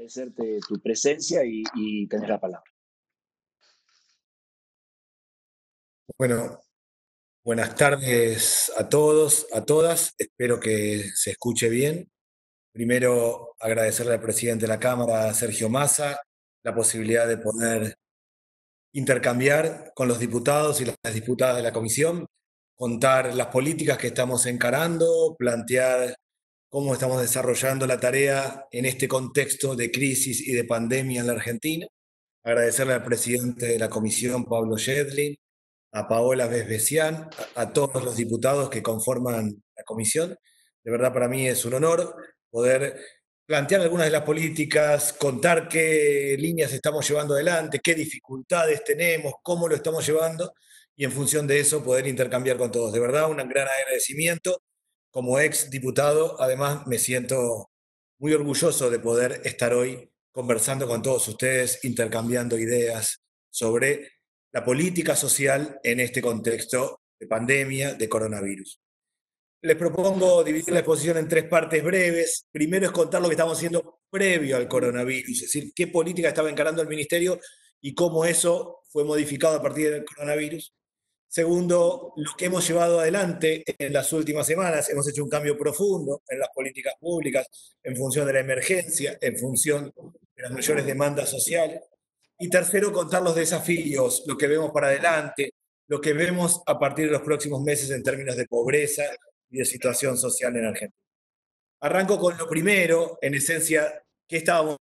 agradecerte tu presencia y, tener la palabra. Bueno, buenas tardes a todos, a todas. Espero que se escuche bien. Primero, agradecerle al presidente de la Cámara, Sergio Massa, la posibilidad de poder intercambiar con los diputados y las diputadas de la comisión, contar las políticas que estamos encarando, plantear cómo estamos desarrollando la tarea en este contexto de crisis y de pandemia en la Argentina. Agradecerle al presidente de la comisión, Pablo Shedlin, a Paola Vesbesian, a, todos los diputados que conforman la comisión. De verdad, para mí es un honor poder plantear algunas de las políticas, contar qué líneas estamos llevando adelante, qué dificultades tenemos, cómo lo estamos llevando y en función de eso poder intercambiar con todos. De verdad, un gran agradecimiento. Como ex diputado, además me siento muy orgulloso de poder estar hoy conversando con todos ustedes, intercambiando ideas sobre la política social en este contexto de pandemia, de coronavirus. Les propongo dividir la exposición en tres partes breves. Primero es contar lo que estamos haciendo previo al coronavirus, es decir, qué política estaba encarando el ministerio y cómo eso fue modificado a partir del coronavirus. Segundo, lo que hemos llevado adelante en las últimas semanas. Hemos hecho un cambio profundo en las políticas públicas en función de la emergencia, en función de las mayores demandas sociales. Y tercero, contar los desafíos, lo que vemos para adelante, lo que vemos a partir de los próximos meses en términos de pobreza, y de situación social en Argentina. Arranco con lo primero, en esencia, que estábamos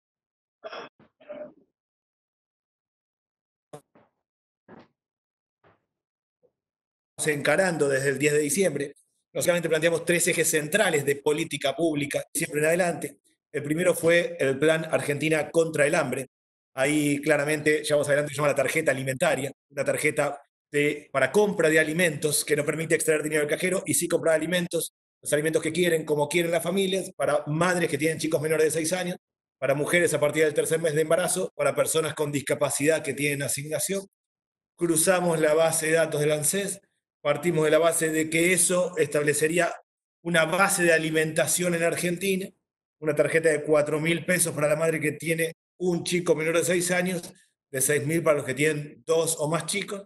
encarando desde el 10 de diciembre. Básicamente planteamos tres ejes centrales de política pública, siempre en adelante. El primero fue el Plan Argentina contra el Hambre. Ahí claramente llevamos adelante, se llama la tarjeta alimentaria, una tarjeta para compra de alimentos que no permite extraer dinero del cajero y sí comprar alimentos, los alimentos que quieren, como quieren las familias, para madres que tienen chicos menores de 6 años, para mujeres a partir del tercer mes de embarazo, para personas con discapacidad que tienen asignación. Cruzamos la base de datos del ANSES, partimos de la base de que eso establecería una base de alimentación en Argentina, una tarjeta de 4 mil pesos para la madre que tiene un chico menor de 6 años, de 6 mil para los que tienen dos o más chicos,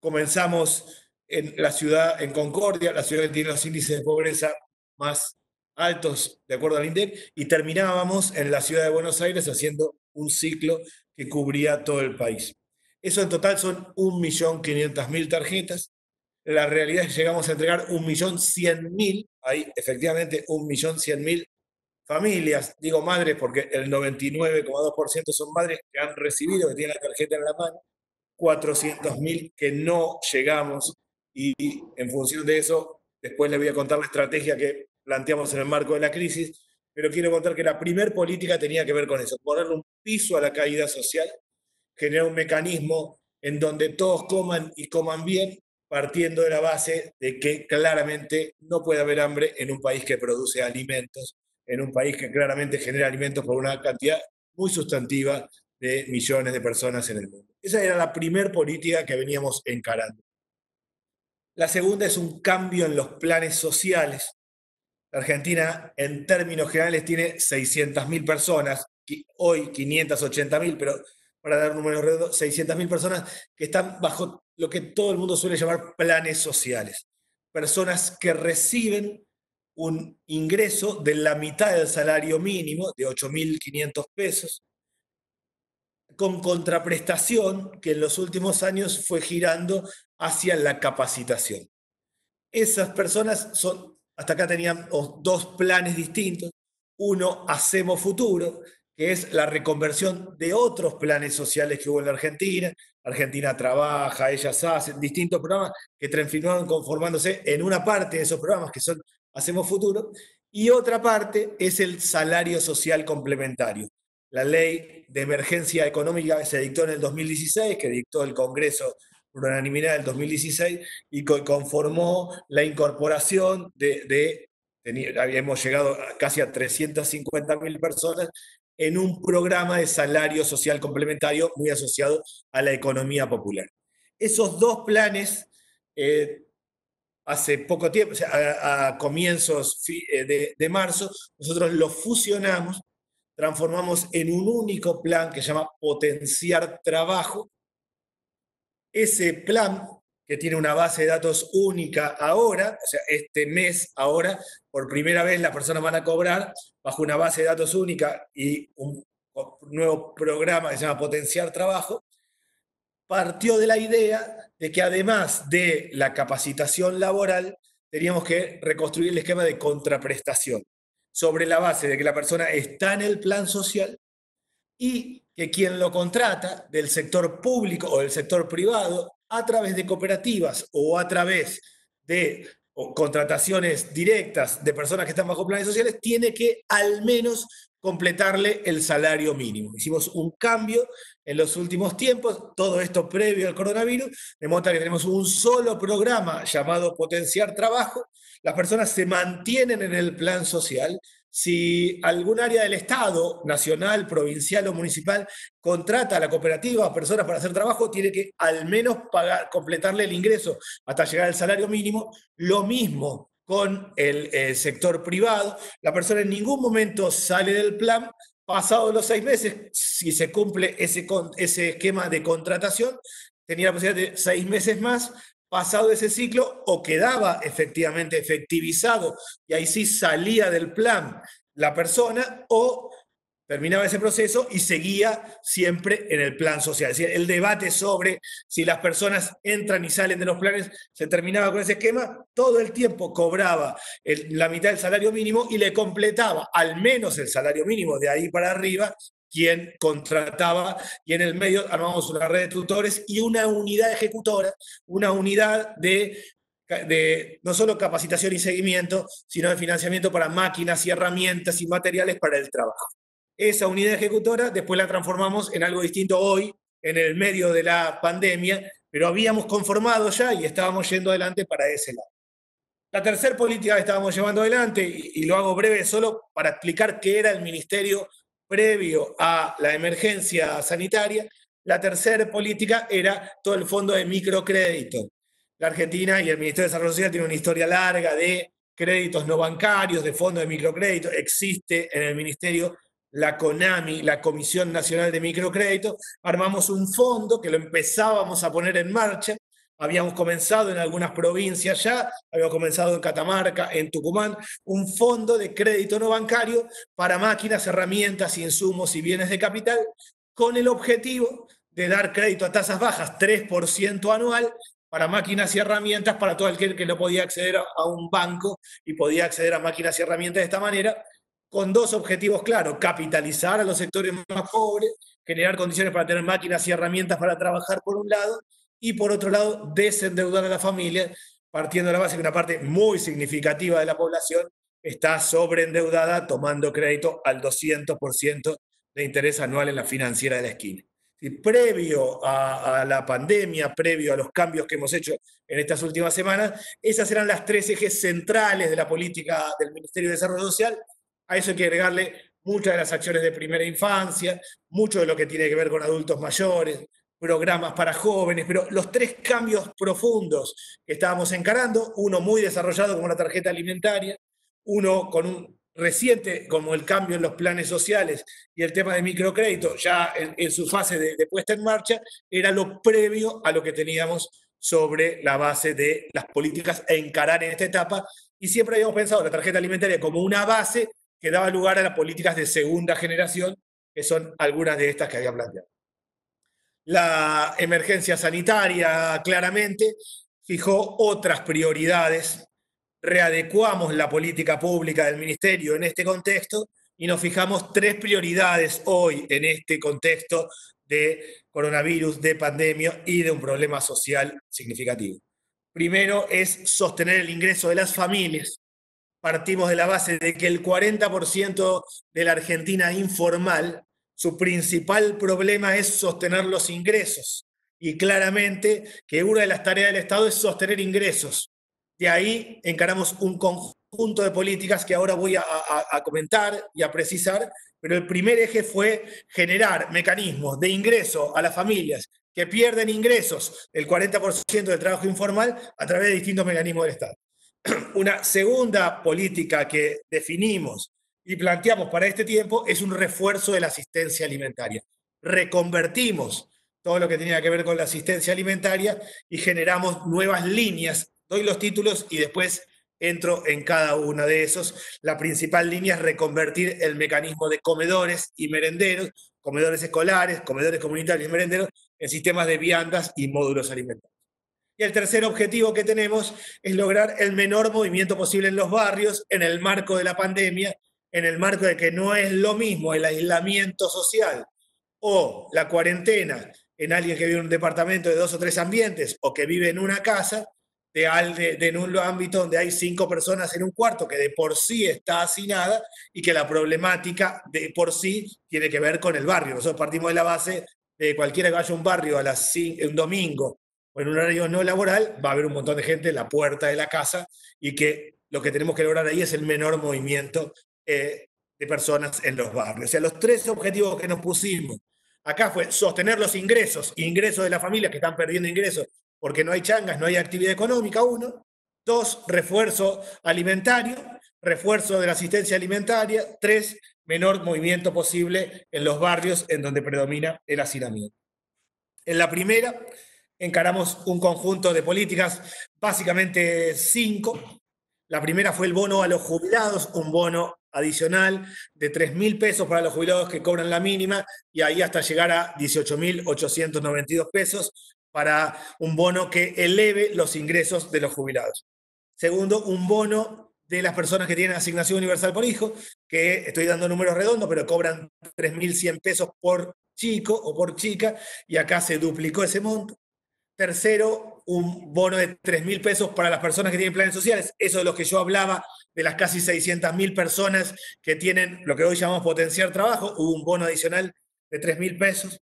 Comenzamos en la ciudad, en Concordia, la ciudad que tiene los índices de pobreza más altos de acuerdo al INDEC, y terminábamos en la ciudad de Buenos Aires haciendo un ciclo que cubría todo el país. Eso en total son 1.500.000 tarjetas. La realidad es que llegamos a entregar 1.100.000, hay efectivamente 1.100.000 familias, digo madres porque el 99,2% son madres que han recibido, que tienen la tarjeta en la mano, 400.000 que no llegamos y en función de eso, después les voy a contar la estrategia que planteamos en el marco de la crisis, pero quiero contar que la primer política tenía que ver con eso, ponerle un piso a la caída social, generar un mecanismo en donde todos coman y coman bien, partiendo de la base de que claramente no puede haber hambre en un país que produce alimentos, en un país que claramente genera alimentos por una cantidad muy sustantiva de millones de personas en el mundo. Esa era la primera política que veníamos encarando. La segunda es un cambio en los planes sociales. Argentina, en términos generales, tiene 600.000 personas, hoy 580.000, pero para dar números redondos, 600.000 personas que están bajo lo que todo el mundo suele llamar planes sociales. Personas que reciben un ingreso de la mitad del salario mínimo, de 8.500 pesos, con contraprestación que en los últimos años fue girando hacia la capacitación. Esas personas son, hasta acá tenían dos planes distintos. Uno, Hacemos Futuro, que es la reconversión de otros planes sociales que hubo en Argentina. Argentina trabaja, ellas hacen distintos programas que terminaron conformándose en una parte de esos programas que son Hacemos Futuro, y otra parte es el salario social complementario, la ley de emergencia económica se dictó en el 2016, que dictó el Congreso por unanimidad del 2016 y conformó la incorporación de, habíamos llegado casi a 350.000 personas en un programa de salario social complementario muy asociado a la economía popular. Esos dos planes, eh, hace poco tiempo, a, comienzos eh, de, de marzo, nosotros los fusionamos transformamos en un único plan que se llama Potenciar Trabajo. Ese plan, que tiene una base de datos única ahora, o sea, este mes ahora, por primera vez las personas van a cobrar bajo una base de datos única y un nuevo programa que se llama Potenciar Trabajo, partió de la idea de que además de la capacitación laboral, teníamos que reconstruir el esquema de contraprestación sobre la base de que la persona está en el plan social y que quien lo contrata del sector público o del sector privado a través de cooperativas o a través de contrataciones directas de personas que están bajo planes sociales, tiene que al menos completarle el salario mínimo. Hicimos un cambio en los últimos tiempos, todo esto previo al coronavirus, demuestra que tenemos un solo programa llamado Potenciar Trabajo, las personas se mantienen en el plan social. Si algún área del Estado, nacional, provincial o municipal, contrata a la cooperativa a personas para hacer trabajo, tiene que al menos pagar, completarle el ingreso hasta llegar al salario mínimo. Lo mismo con el, sector privado. La persona en ningún momento sale del plan. Pasados los seis meses, si se cumple ese, ese esquema de contratación, tenía la posibilidad de seis meses más pasado ese ciclo o quedaba efectivamente efectivizado y ahí sí salía del plan la persona o terminaba ese proceso y seguía siempre en el plan social. Es decir, el debate sobre si las personas entran y salen de los planes se terminaba con ese esquema, todo el tiempo cobraba la mitad del salario mínimo y le completaba al menos el salario mínimo de ahí para arriba quien contrataba y en el medio armamos una red de tutores y una unidad ejecutora, una unidad de, de no solo capacitación y seguimiento, sino de financiamiento para máquinas y herramientas y materiales para el trabajo. Esa unidad ejecutora después la transformamos en algo distinto hoy, en el medio de la pandemia, pero habíamos conformado ya y estábamos yendo adelante para ese lado. La tercera política que estábamos llevando adelante, y, y lo hago breve solo para explicar qué era el Ministerio previo a la emergencia sanitaria, la tercera política era todo el fondo de microcrédito. La Argentina y el Ministerio de Desarrollo Social tienen una historia larga de créditos no bancarios, de fondos de microcrédito. Existe en el Ministerio la CONAMI, la Comisión Nacional de Microcrédito. Armamos un fondo que lo empezábamos a poner en marcha Habíamos comenzado en algunas provincias ya, habíamos comenzado en Catamarca, en Tucumán, un fondo de crédito no bancario para máquinas, herramientas, insumos y bienes de capital, con el objetivo de dar crédito a tasas bajas, 3% anual, para máquinas y herramientas para todo aquel que no podía acceder a un banco y podía acceder a máquinas y herramientas de esta manera, con dos objetivos claros, capitalizar a los sectores más pobres, generar condiciones para tener máquinas y herramientas para trabajar por un lado, y por otro lado, desendeudar a la familia, partiendo de la base que una parte muy significativa de la población está sobreendeudada tomando crédito al 200% de interés anual en la financiera de la esquina. Y previo a, a, la pandemia, previo a los cambios que hemos hecho en estas últimas semanas, esas eran las tres ejes centrales de la política del Ministerio de Desarrollo Social. A eso hay que agregarle muchas de las acciones de primera infancia, mucho de lo que tiene que ver con adultos mayores, programas para jóvenes, pero los tres cambios profundos que estábamos encarando, uno muy desarrollado como la tarjeta alimentaria, uno con un reciente como el cambio en los planes sociales y el tema de microcrédito ya en, su fase de, de, puesta en marcha, era lo previo a lo que teníamos sobre la base de las políticas a encarar en esta etapa. Y siempre habíamos pensado la tarjeta alimentaria como una base que daba lugar a las políticas de segunda generación, que son algunas de estas que había planteado la emergencia sanitaria claramente fijó otras prioridades, readecuamos la política pública del ministerio en este contexto y nos fijamos tres prioridades hoy en este contexto de coronavirus, de pandemia y de un problema social significativo. Primero es sostener el ingreso de las familias. Partimos de la base de que el 40% de la Argentina informal su principal problema es sostener los ingresos. Y claramente que una de las tareas del Estado es sostener ingresos. De ahí encaramos un conjunto de políticas que ahora voy a, a, comentar y a precisar, pero el primer eje fue generar mecanismos de ingreso a las familias que pierden ingresos, el 40% del trabajo informal, a través de distintos mecanismos del Estado. Una segunda política que definimos y planteamos para este tiempo es un refuerzo de la asistencia alimentaria. Reconvertimos todo lo que tenía que ver con la asistencia alimentaria y generamos nuevas líneas. Doy los títulos y después entro en cada uno de esos. La principal línea es reconvertir el mecanismo de comedores y merenderos, comedores escolares, comedores comunitarios y merenderos, en sistemas de viandas y módulos alimentarios. Y el tercer objetivo que tenemos es lograr el menor movimiento posible en los barrios en el marco de la pandemia, en el marco de que no es lo mismo el aislamiento social o la cuarentena en alguien que vive en un departamento de dos o tres ambientes o que vive en una casa, de, de, en un ámbito donde hay cinco personas en un cuarto que de por sí está hacinada y que la problemática de por sí tiene que ver con el barrio. Nosotros partimos de la base de cualquiera que vaya a un barrio a las un domingo o en un horario no laboral, va a haber un montón de gente en la puerta de la casa y que lo que tenemos que lograr ahí es el menor movimiento eh, de personas en los barrios. O sea, los tres objetivos que nos pusimos acá fue sostener los ingresos, ingresos de las familias que están perdiendo ingresos porque no hay changas, no hay actividad económica, uno. Dos, refuerzo alimentario, refuerzo de la asistencia alimentaria. Tres, menor movimiento posible en los barrios en donde predomina el hacinamiento. En la primera, encaramos un conjunto de políticas, básicamente cinco. La primera fue el bono a los jubilados, un bono adicional de 3 mil pesos para los jubilados que cobran la mínima y ahí hasta llegar a 18.892 pesos para un bono que eleve los ingresos de los jubilados. Segundo, un bono de las personas que tienen asignación universal por hijo, que estoy dando números redondos, pero cobran 3.100 pesos por chico o por chica, y acá se duplicó ese monto. Tercero, un bono de 3.000 pesos para las personas que tienen planes sociales. Eso de lo que yo hablaba, de las casi 600.000 personas que tienen lo que hoy llamamos potenciar trabajo, hubo un bono adicional de 3.000 pesos.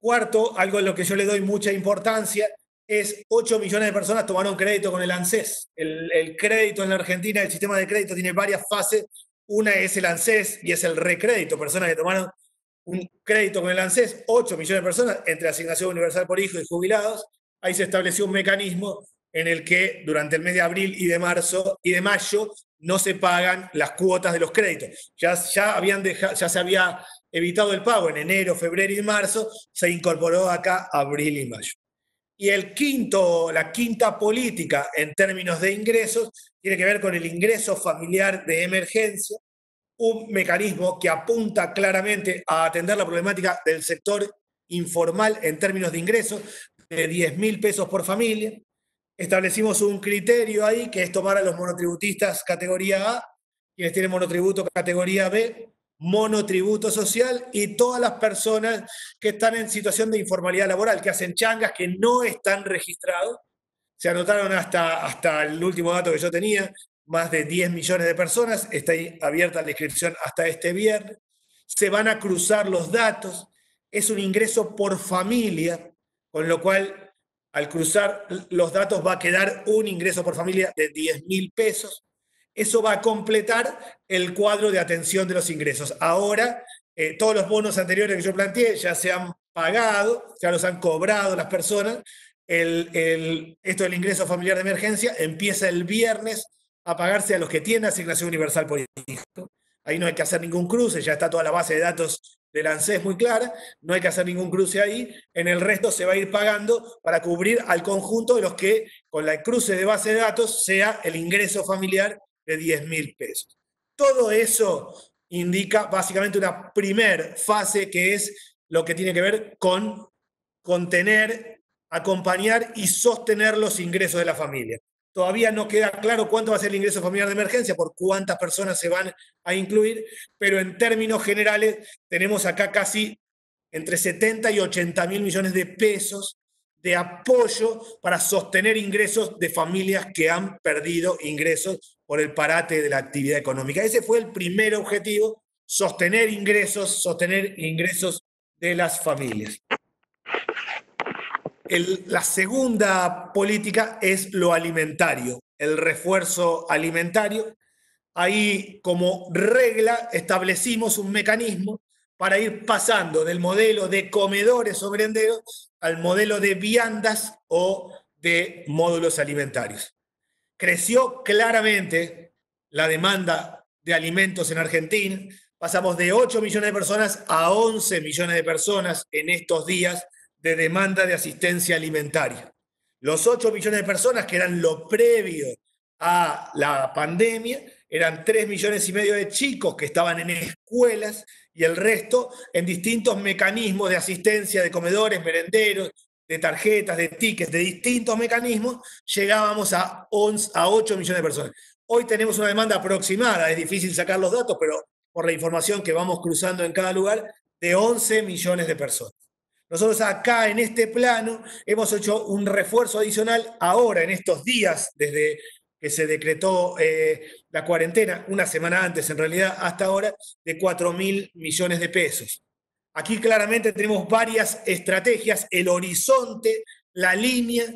Cuarto, algo en lo que yo le doy mucha importancia, es 8 millones de personas tomaron crédito con el ANSES. El, crédito en la Argentina, el sistema de crédito tiene varias fases. Una es el ANSES y es el recrédito, personas que tomaron un crédito con el ANSES, 8 millones de personas entre asignación universal por hijo y jubilados. Ahí se estableció un mecanismo en el que durante el mes de abril y de marzo y de mayo no se pagan las cuotas de los créditos. Ya, ya, habían ya se había evitado el pago en enero, febrero y marzo, se incorporó acá abril y mayo. Y el quinto, la quinta política en términos de ingresos tiene que ver con el ingreso familiar de emergencia, un mecanismo que apunta claramente a atender la problemática del sector informal en términos de ingresos, de 10 mil pesos por familia. Establecimos un criterio ahí que es tomar a los monotributistas categoría A, quienes tienen monotributo categoría B, monotributo social y todas las personas que están en situación de informalidad laboral, que hacen changas, que no están registrados. Se anotaron hasta, hasta el último dato que yo tenía, más de 10 millones de personas, está abierta la inscripción hasta este viernes. Se van a cruzar los datos, es un ingreso por familia, con lo cual al cruzar los datos va a quedar un ingreso por familia de 10 mil pesos. Eso va a completar el cuadro de atención de los ingresos. Ahora, eh, todos los bonos anteriores que yo planteé ya se han pagado, ya los han cobrado las personas. esto del ingreso familiar de emergencia empieza el viernes a pagarse a los que tienen asignación universal por hijo. Ahí no hay que hacer ningún cruce, ya está toda la base de datos del ANSES muy clara, no hay que hacer ningún cruce ahí, en el resto se va a ir pagando para cubrir al conjunto de los que con la cruce de base de datos sea el ingreso familiar de 10 mil pesos. Todo eso indica básicamente una primer fase que es lo que tiene que ver con contener, acompañar y sostener los ingresos de la familia. Todavía no queda claro cuánto va a ser el ingreso familiar de emergencia, por cuántas personas se van a incluir, pero en términos generales tenemos acá casi entre 70 y 80 mil millones de pesos de apoyo para sostener ingresos de familias que han perdido ingresos por el parate de la actividad económica. Ese fue el primer objetivo, sostener ingresos, sostener ingresos de las familias. La segunda política es lo alimentario, el refuerzo alimentario. Ahí como regla establecimos un mecanismo para ir pasando del modelo de comedores o al modelo de viandas o de módulos alimentarios. Creció claramente la demanda de alimentos en Argentina. Pasamos de 8 millones de personas a 11 millones de personas en estos días de demanda de asistencia alimentaria. Los 8 millones de personas, que eran lo previo a la pandemia, eran 3 millones y medio de chicos que estaban en escuelas y el resto en distintos mecanismos de asistencia de comedores, merenderos, de tarjetas, de tickets, de distintos mecanismos, llegábamos a, 11, a 8 millones de personas. Hoy tenemos una demanda aproximada, es difícil sacar los datos, pero por la información que vamos cruzando en cada lugar, de 11 millones de personas. Nosotros acá en este plano hemos hecho un refuerzo adicional ahora, en estos días, desde que se decretó eh, la cuarentena, una semana antes en realidad, hasta ahora, de 4 mil millones de pesos. Aquí claramente tenemos varias estrategias. El horizonte, la línea,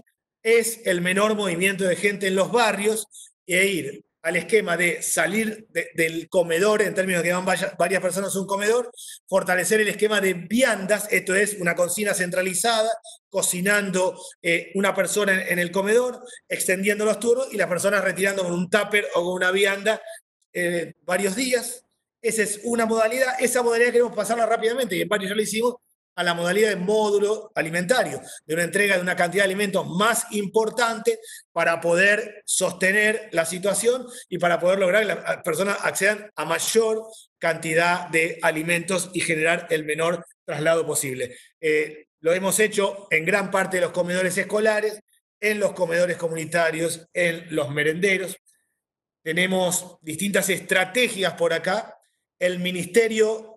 es el menor movimiento de gente en los barrios e ir al esquema de salir del comedor, en términos de que van varias, personas a un comedor, fortalecer el esquema de viandas, esto es una cocina centralizada, cocinando eh, una persona en, el comedor, extendiendo los turnos y las personas retirando con un tupper o con una vianda eh, varios días. Esa es una modalidad, esa modalidad queremos pasarla rápidamente y en varios ya lo hicimos, a la modalidad de módulo alimentario, de una entrega de una cantidad de alimentos más importante para poder sostener la situación y para poder lograr que las personas accedan a mayor cantidad de alimentos y generar el menor traslado posible. Eh, lo hemos hecho en gran parte de los comedores escolares, en los comedores comunitarios, en los merenderos. Tenemos distintas estrategias por acá. El Ministerio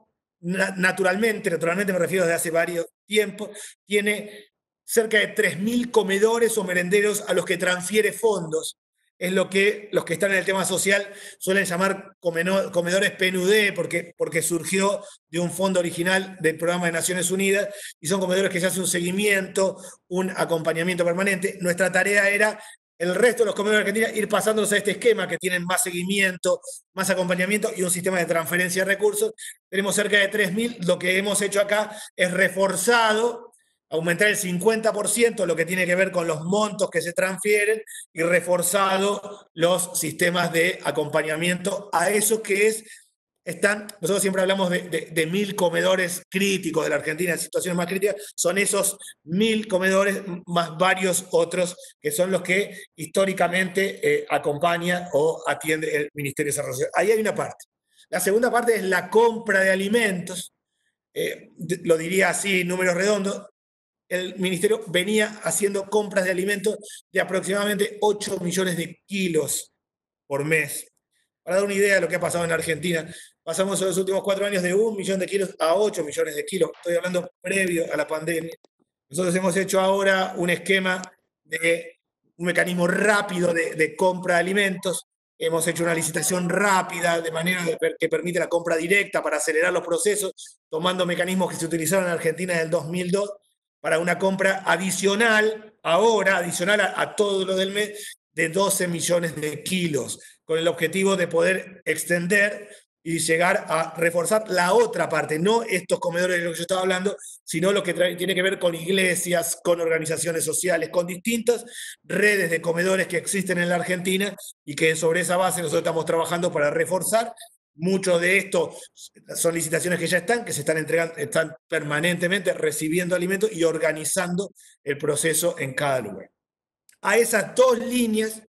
naturalmente, naturalmente me refiero desde hace varios tiempos, tiene cerca de 3.000 comedores o merenderos a los que transfiere fondos. Es lo que los que están en el tema social suelen llamar comedores PNUD, porque, porque surgió de un fondo original del programa de Naciones Unidas, y son comedores que se hace un seguimiento, un acompañamiento permanente. Nuestra tarea era el resto de los comedores de Argentina ir pasándolos a este esquema que tienen más seguimiento, más acompañamiento y un sistema de transferencia de recursos. Tenemos cerca de 3.000. Lo que hemos hecho acá es reforzado, aumentar el 50% lo que tiene que ver con los montos que se transfieren y reforzado los sistemas de acompañamiento a eso que es están, nosotros siempre hablamos de, mil comedores críticos de la Argentina, en situaciones más críticas, son esos mil comedores más varios otros que son los que históricamente eh, acompaña o atiende el Ministerio de Desarrollo. Ahí hay una parte. La segunda parte es la compra de alimentos, eh, lo diría así, números redondos, el ministerio venía haciendo compras de alimentos de aproximadamente 8 millones de kilos por mes. Para dar una idea de lo que ha pasado en Argentina, pasamos en los últimos cuatro años de un millón de kilos a 8 millones de kilos. Estoy hablando previo a la pandemia. Nosotros hemos hecho ahora un esquema de un mecanismo rápido de, compra de alimentos. Hemos hecho una licitación rápida de manera que permite la compra directa para acelerar los procesos, tomando mecanismos que se utilizaron en Argentina en el 2002 para una compra adicional, ahora, adicional a, a todo lo del mes, de 12 millones de kilos con el objetivo de poder extender y llegar a reforzar la otra parte, no estos comedores de los que yo estaba hablando, sino lo que tiene que ver con iglesias, con organizaciones sociales, con distintas redes de comedores que existen en la Argentina y que sobre esa base nosotros estamos trabajando para reforzar. Muchos de estos son licitaciones que ya están, que se están entregando, están permanentemente recibiendo alimentos y organizando el proceso en cada lugar. A esas dos líneas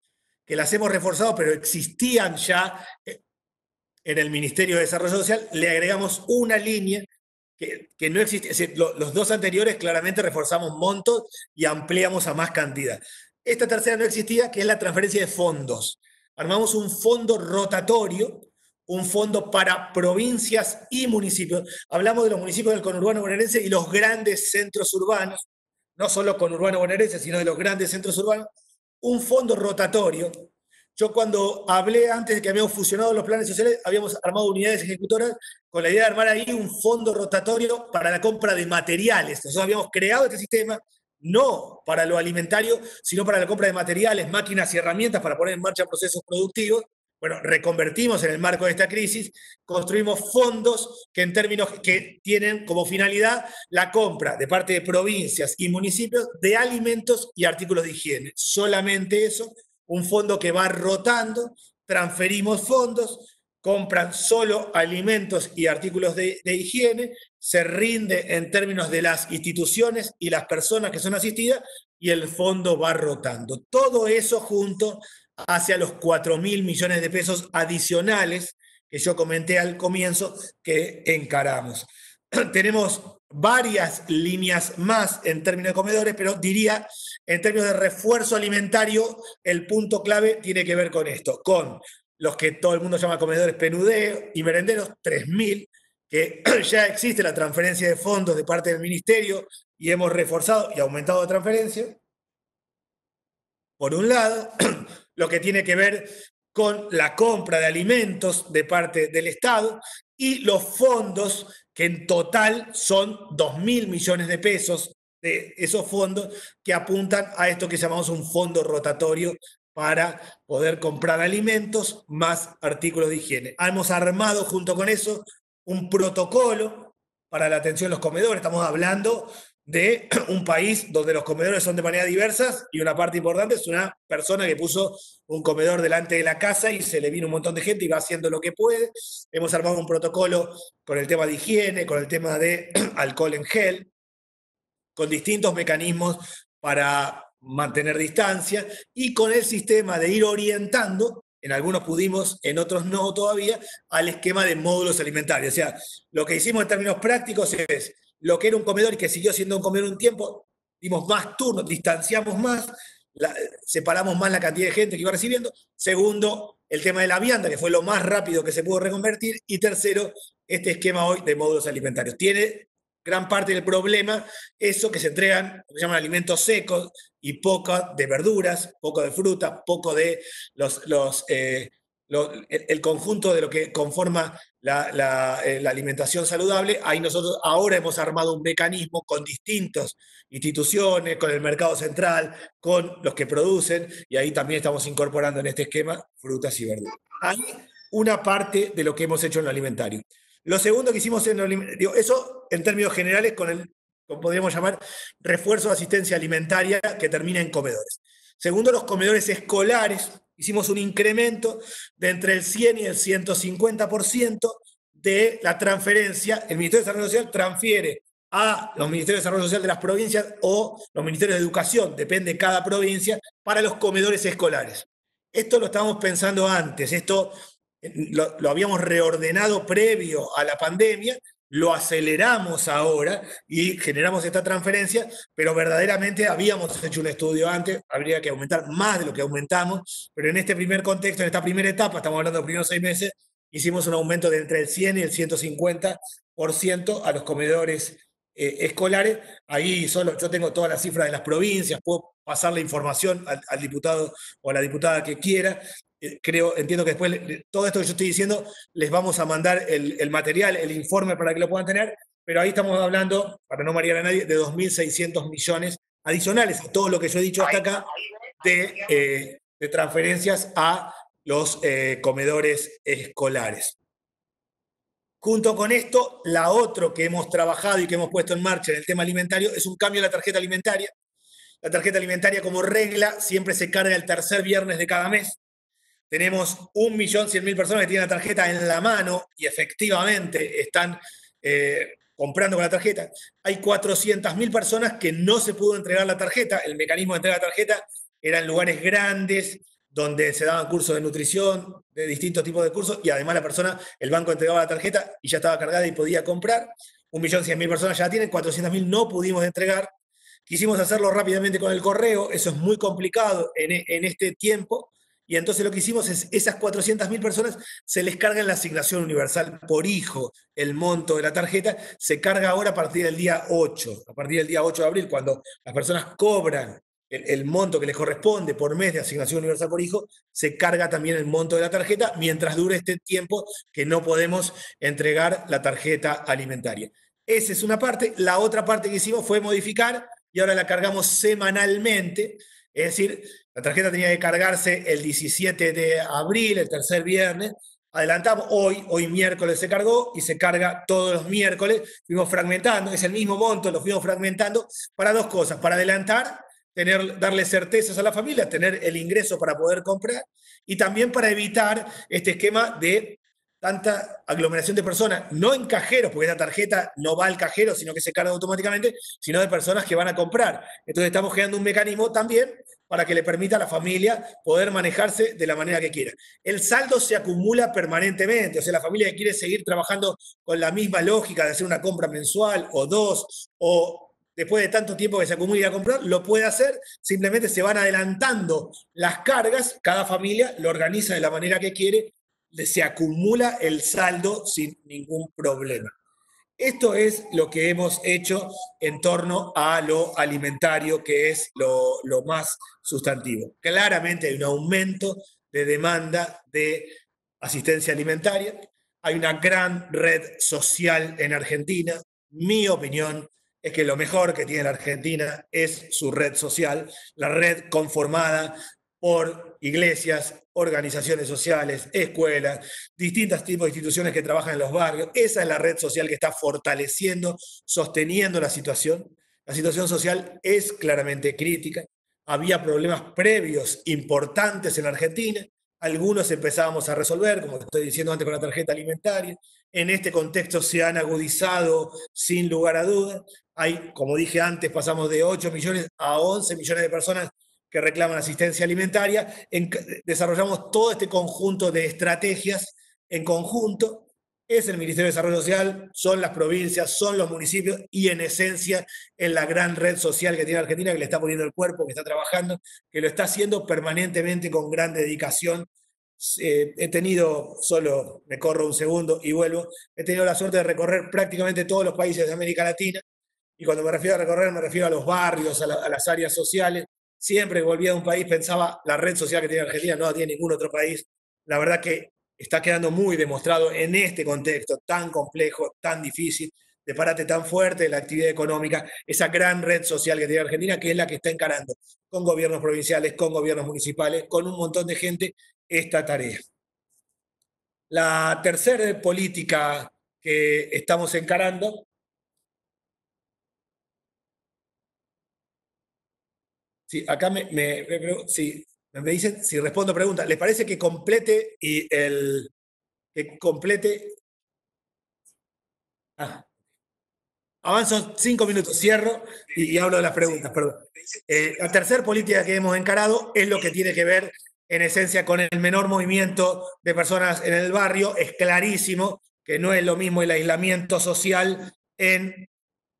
que las hemos reforzado, pero existían ya eh, en el Ministerio de Desarrollo Social, le agregamos una línea que, no existe. los dos anteriores claramente reforzamos montos y ampliamos a más cantidad. Esta tercera no existía, que es la transferencia de fondos. Armamos un fondo rotatorio, un fondo para provincias y municipios. Hablamos de los municipios del conurbano bonaerense y los grandes centros urbanos, no solo conurbano bonaerense, sino de los grandes centros urbanos, un fondo rotatorio. Yo cuando hablé antes de que habíamos fusionado los planes sociales, habíamos armado unidades ejecutoras con la idea de armar ahí un fondo rotatorio para la compra de materiales. Nosotros habíamos creado este sistema no para lo alimentario, sino para la compra de materiales, máquinas y herramientas para poner en marcha procesos productivos. Bueno, reconvertimos en el marco de esta crisis, construimos fondos que en términos que tienen como finalidad la compra de parte de provincias y municipios de alimentos y artículos de higiene. Solamente eso, un fondo que va rotando, transferimos fondos, compran solo alimentos y artículos de, higiene, se rinde en términos de las instituciones y las personas que son asistidas y el fondo va rotando. Todo eso junto hacia los 4 mil millones de pesos adicionales que yo comenté al comienzo que encaramos. Tenemos varias líneas más en términos de comedores, pero diría, en términos de refuerzo alimentario, el punto clave tiene que ver con esto, con los que todo el mundo llama comedores penudeo y merenderos, 3.000, que ya existe la transferencia de fondos de parte del ministerio y hemos reforzado y aumentado la transferencia. Por un lado, lo que tiene que ver con la compra de alimentos de parte del Estado y los fondos, que en total son 2 mil millones de pesos de esos fondos que apuntan a esto que llamamos un fondo rotatorio para poder comprar alimentos más artículos de higiene. Hemos armado junto con eso un protocolo para la atención a los comedores. Estamos hablando de un país donde los comedores son de manera diversas y una parte importante es una persona que puso un comedor delante de la casa y se le vino un montón de gente y va haciendo lo que puede. Hemos armado un protocolo con el tema de higiene, con el tema de alcohol en gel, con distintos mecanismos para mantener distancia y con el sistema de ir orientando, en algunos pudimos, en otros no todavía, al esquema de módulos alimentarios. O sea, lo que hicimos en términos prácticos es lo que era un comedor y que siguió siendo un comedor un tiempo, dimos más turnos, distanciamos más, separamos más la cantidad de gente que iba recibiendo. Segundo, el tema de la vianda, que fue lo más rápido que se pudo reconvertir. Y tercero, este esquema hoy de módulos alimentarios. Tiene gran parte del problema eso que se entregan, lo que llaman alimentos secos y poco de verduras, poco de fruta, poco de los, eh, el, conjunto de lo que conforma la, eh, la, alimentación saludable. Ahí nosotros ahora hemos armado un mecanismo con distintas instituciones, con el mercado central, con los que producen, y ahí también estamos incorporando en este esquema frutas y verduras. Hay una parte de lo que hemos hecho en lo alimentario. Lo segundo que hicimos en digo, eso en términos generales con el, como podríamos llamar, refuerzo de asistencia alimentaria que termina en comedores. Segundo, los comedores escolares. Hicimos un incremento de entre el 100 y el 150% de la transferencia. El Ministerio de Desarrollo Social transfiere a los Ministerios de Desarrollo Social de las provincias o los Ministerios de Educación, depende de cada provincia, para los comedores escolares. Esto lo estábamos pensando antes, esto lo, habíamos reordenado previo a la pandemia, lo aceleramos ahora y generamos esta transferencia, pero verdaderamente habíamos hecho un estudio antes, habría que aumentar más de lo que aumentamos, pero en este primer contexto, en esta primera etapa, estamos hablando de los primeros seis meses, hicimos un aumento de entre el 100 y el 150% a los comedores eh, escolares. Ahí solo yo tengo todas las cifras de las provincias, puedo pasar la información al diputado o a la diputada que quiera, creo, entiendo que después todo esto que yo estoy diciendo, les vamos a mandar el, material, el informe para que lo puedan tener, pero ahí estamos hablando, para no marear a nadie, de 2.600 millones adicionales a todo lo que yo he dicho hasta acá de, eh, transferencias a los eh, comedores escolares. Junto con esto, la otra que hemos trabajado y que hemos puesto en marcha en el tema alimentario es un cambio en la tarjeta alimentaria. La tarjeta alimentaria como regla siempre se carga el tercer viernes de cada mes. Tenemos 1.100.000 personas que tienen la tarjeta en la mano y efectivamente están eh, comprando con la tarjeta. Hay 400.000 personas que no se pudo entregar la tarjeta. El mecanismo de entrega de la tarjeta era en lugares grandes donde se daban cursos de nutrición, de distintos tipos de cursos, y además la persona, el banco entregaba la tarjeta y ya estaba cargada y podía comprar. 1.100.000 personas ya la tienen, 400.000 no pudimos entregar. Quisimos hacerlo rápidamente con el correo, eso es muy complicado en, en este tiempo, y entonces lo que hicimos es, esas 400.000 personas se les carga en la asignación universal por hijo el monto de la tarjeta, se carga ahora a partir del día 8, a partir del día 8 de abril, cuando las personas cobran el, monto que les corresponde por mes de asignación universal por hijo, se carga también el monto de la tarjeta mientras dure este tiempo que no podemos entregar la tarjeta alimentaria. Esa es una parte. La otra parte que hicimos fue modificar y ahora la cargamos semanalmente. Es decir, la tarjeta tenía que cargarse el 17 de abril, el tercer viernes. Adelantamos hoy, hoy miércoles se cargó y se carga todos los miércoles. Fuimos fragmentando, es el mismo monto, lo fuimos fragmentando para dos cosas, para adelantar, tener, darle certezas a la familia, tener el ingreso para poder comprar y también para evitar este esquema de tanta aglomeración de personas, no en cajeros, porque esa tarjeta no va al cajero, sino que se carga automáticamente, sino de personas que van a comprar. Entonces estamos creando un mecanismo también para que le permita a la familia poder manejarse de la manera que quiera. El saldo se acumula permanentemente, o sea, la familia que quiere seguir trabajando con la misma lógica de hacer una compra mensual o dos, o después de tanto tiempo que se acumula a comprar, lo puede hacer, simplemente se van adelantando las cargas, cada familia lo organiza de la manera que quiere, se acumula el saldo sin ningún problema. Esto es lo que hemos hecho en torno a lo alimentario, que es lo, más sustantivo. Claramente hay un aumento de demanda de asistencia alimentaria. Hay una gran red social en Argentina. Mi opinión es que lo mejor que tiene la Argentina es su red social, la red conformada por iglesias, organizaciones sociales, escuelas, distintos tipos de instituciones que trabajan en los barrios. Esa es la red social que está fortaleciendo, sosteniendo la situación. La situación social es claramente crítica. Había problemas previos importantes en la Argentina. Algunos empezábamos a resolver, como estoy diciendo antes con la tarjeta alimentaria. En este contexto se han agudizado sin lugar a dudas. Hay, como dije antes, pasamos de 8 millones a 11 millones de personas que reclaman asistencia alimentaria. desarrollamos todo este conjunto de estrategias en conjunto. Es el Ministerio de Desarrollo Social, son las provincias, son los municipios y en esencia en la gran red social que tiene Argentina, que le está poniendo el cuerpo, que está trabajando, que lo está haciendo permanentemente con gran dedicación. Eh, he tenido, solo me corro un segundo y vuelvo, he tenido la suerte de recorrer prácticamente todos los países de América Latina. Y cuando me refiero a recorrer, me refiero a los barrios, a las áreas sociales, Siempre volvía a un país pensaba, la red social que tiene Argentina no la tiene ningún otro país. La verdad que está quedando muy demostrado en este contexto tan complejo, tan difícil, de parate tan fuerte de la actividad económica, esa gran red social que tiene Argentina, que es la que está encarando con gobiernos provinciales, con gobiernos municipales, con un montón de gente esta tarea. La tercera política que estamos encarando Sí, acá me, me, me, dicen si respondo preguntas. ¿Les parece que complete y el que complete? Ah. Avanzo cinco minutos, cierro y, hablo de las preguntas, perdón. Eh, la tercera política que hemos encarado es lo que tiene que ver en esencia con el menor movimiento de personas en el barrio. Es clarísimo que no es lo mismo el aislamiento social en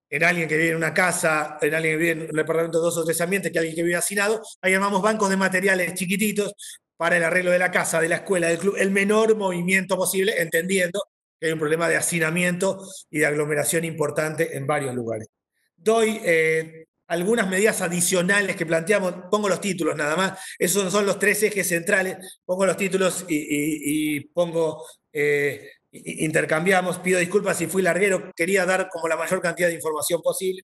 en alguien que vive en una casa, en alguien que vive en un departamento de dos o tres ambientes, que alguien que vive hacinado, ahí llamamos bancos de materiales chiquititos para el arreglo de la casa, de la escuela, del club, el menor movimiento posible, entendiendo que hay un problema de hacinamiento y de aglomeración importante en varios lugares. Doy eh, algunas medidas adicionales que planteamos, pongo los títulos nada más, esos son los tres ejes centrales, pongo los títulos y, pongo eh, intercambiamos, pido disculpas si fui larguero, quería dar como la mayor cantidad de información posible.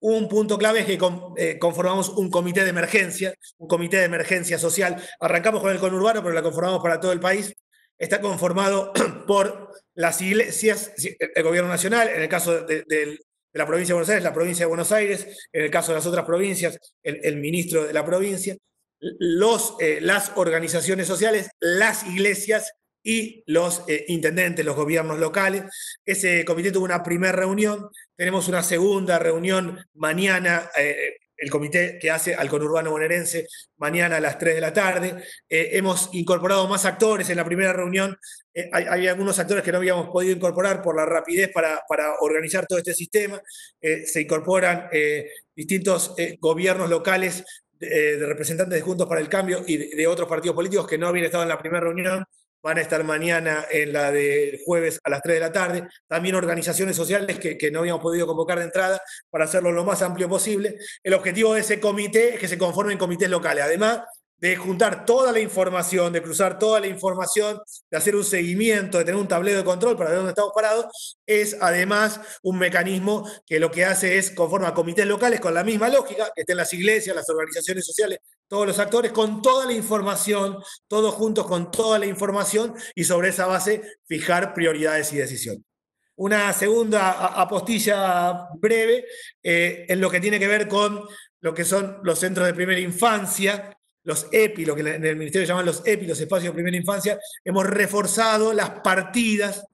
Un punto clave es que eh, conformamos un comité de emergencia, un comité de emergencia social. Arrancamos con el conurbano, pero la conformamos para todo el país. Está conformado por las iglesias, el gobierno nacional, en el caso de, la provincia de Buenos Aires, la provincia de Buenos Aires, en el caso de las otras provincias, el, ministro de la provincia, los, eh, las organizaciones sociales, las iglesias y los eh, intendentes, los gobiernos locales. Ese comité tuvo una primera reunión, tenemos una segunda reunión mañana, eh, el comité que hace al conurbano bonaerense mañana a las 3 de la tarde. Eh, hemos incorporado más actores en la primera reunión. hay, algunos actores que no habíamos podido incorporar por la rapidez para, para organizar todo este sistema. se incorporan distintos gobiernos locales de, representantes de Juntos para el Cambio y de, de otros partidos políticos que no habían estado en la primera reunión van a estar mañana en la de jueves a las 3 de la tarde, también organizaciones sociales que, que, no habíamos podido convocar de entrada para hacerlo lo más amplio posible. El objetivo de ese comité es que se conformen comités locales. Además, de juntar toda la información, de cruzar toda la información, de hacer un seguimiento, de tener un tablero de control para ver dónde estamos parados, es además un mecanismo que lo que hace es conformar comités locales con la misma lógica, que estén las iglesias, las organizaciones sociales, todos los actores, con toda la información, todos juntos con toda la información y sobre esa base fijar prioridades y decisiones. Una segunda apostilla breve eh, en lo que tiene que ver con lo que son los centros de primera infancia, los EPI, lo que en el Ministerio llaman los EPI, los espacios de primera infancia, hemos reforzado las partidas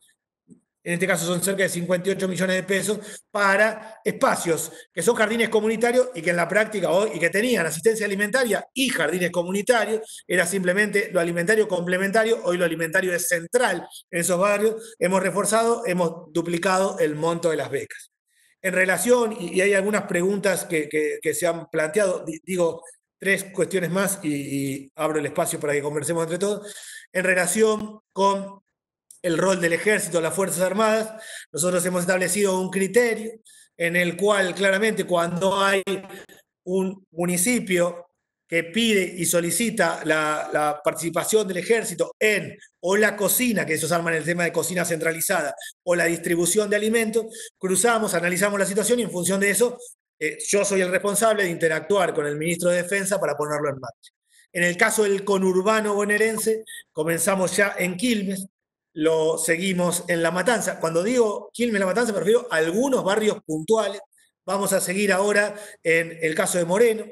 en este caso son cerca de 58 millones de pesos, para espacios que son jardines comunitarios y que en la práctica hoy, y que tenían asistencia alimentaria y jardines comunitarios, era simplemente lo alimentario complementario, hoy lo alimentario es central en esos barrios, hemos reforzado, hemos duplicado el monto de las becas. En relación, y hay algunas preguntas que, se han planteado, digo tres cuestiones más y abro el espacio para que conversemos entre todos, en relación con el rol del ejército, las Fuerzas Armadas. Nosotros hemos establecido un criterio en el cual claramente cuando hay un municipio que pide y solicita la, participación del ejército en o la cocina, que ellos arman el tema de cocina centralizada, o la distribución de alimentos, cruzamos, analizamos la situación y en función de eso eh, yo soy el responsable de interactuar con el ministro de Defensa para ponerlo en marcha. En el caso del conurbano bonaerense, comenzamos ya en Quilmes, lo seguimos en La Matanza. Cuando digo Quilmes La Matanza, me refiero a algunos barrios puntuales. Vamos a seguir ahora en el caso de Moreno,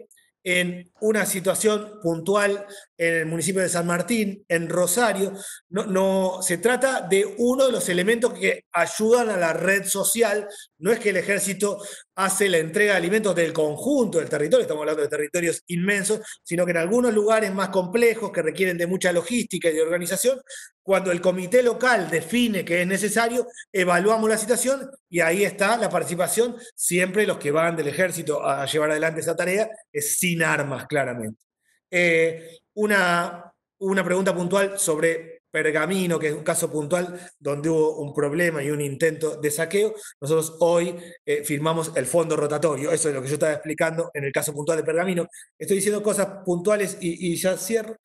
en una situación puntual en el municipio de San Martín, en Rosario. No, no, se trata de uno de los elementos que ayudan a la red social. No es que el ejército hace la entrega de alimentos del conjunto del territorio, estamos hablando de territorios inmensos, sino que en algunos lugares más complejos que requieren de mucha logística y de organización, cuando el comité local define que es necesario, evaluamos la situación y ahí está la participación. Siempre los que van del ejército a llevar adelante esa tarea es sin armas, claramente. Eh, una, una pregunta puntual sobre Pergamino, que es un caso puntual donde hubo un problema y un intento de saqueo. Nosotros hoy eh, firmamos el fondo rotatorio. Eso es lo que yo estaba explicando en el caso puntual de Pergamino. Estoy diciendo cosas puntuales y, ya cierro.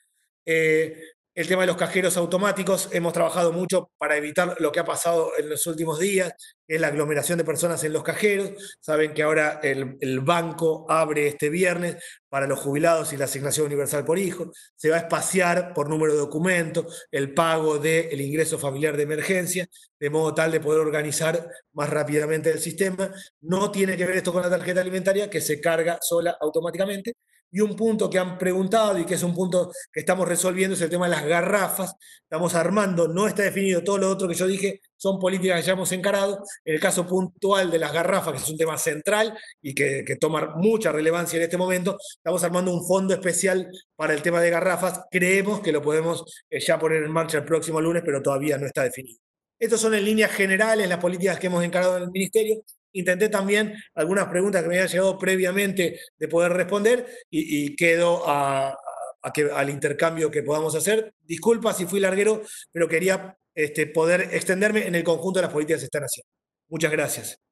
Eh, el tema de los cajeros automáticos, hemos trabajado mucho para evitar lo que ha pasado en los últimos días, es la aglomeración de personas en los cajeros. Saben que ahora el, banco abre este viernes para los jubilados y la asignación universal por hijo. Se va a espaciar por número de documentos el pago del ingreso familiar de emergencia, de modo tal de poder organizar más rápidamente el sistema. No tiene que ver esto con la tarjeta alimentaria, que se carga sola automáticamente. Y un punto que han preguntado y que es un punto que estamos resolviendo es el tema de las garrafas. Estamos armando, no está definido todo lo otro que yo dije, son políticas que ya hemos encarado. En el caso puntual de las garrafas, que es un tema central y que, toma mucha relevancia en este momento, estamos armando un fondo especial para el tema de garrafas. Creemos que lo podemos eh, ya poner en marcha el próximo lunes, pero todavía no está definido. Estas son en líneas generales las políticas que hemos encarado en el Ministerio. Intenté también algunas preguntas que me habían llegado previamente de poder responder y, quedo al intercambio que podamos hacer. Disculpa si fui larguero, pero quería este, poder extenderme en el conjunto de las políticas que se están haciendo. Muchas gracias.